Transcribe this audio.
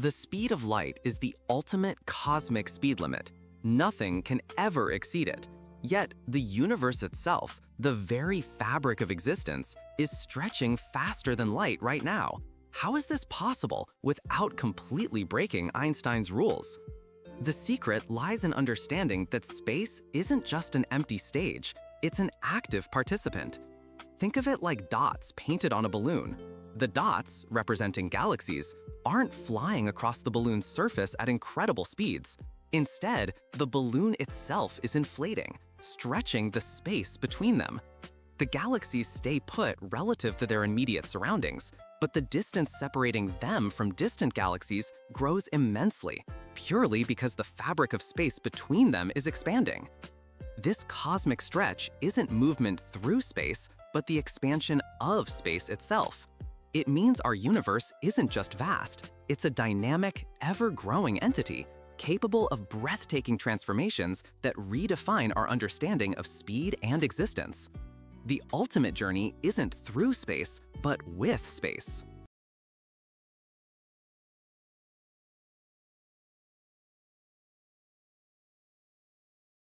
The speed of light is the ultimate cosmic speed limit. Nothing can ever exceed it. Yet, the universe itself, the very fabric of existence, is stretching faster than light right now. How is this possible without completely breaking Einstein's rules? The secret lies in understanding that space isn't just an empty stage, it's an active participant. Think of it like dots painted on a balloon. The dots, representing galaxies, aren't flying across the balloon's surface at incredible speeds. Instead, the balloon itself is inflating, stretching the space between them. The galaxies stay put relative to their immediate surroundings, but the distance separating them from distant galaxies grows immensely, purely because the fabric of space between them is expanding. This cosmic stretch isn't movement through space, but the expansion of space itself. It means our universe isn't just vast, it's a dynamic, ever-growing entity capable of breathtaking transformations that redefine our understanding of speed and existence. The ultimate journey isn't through space, but with space.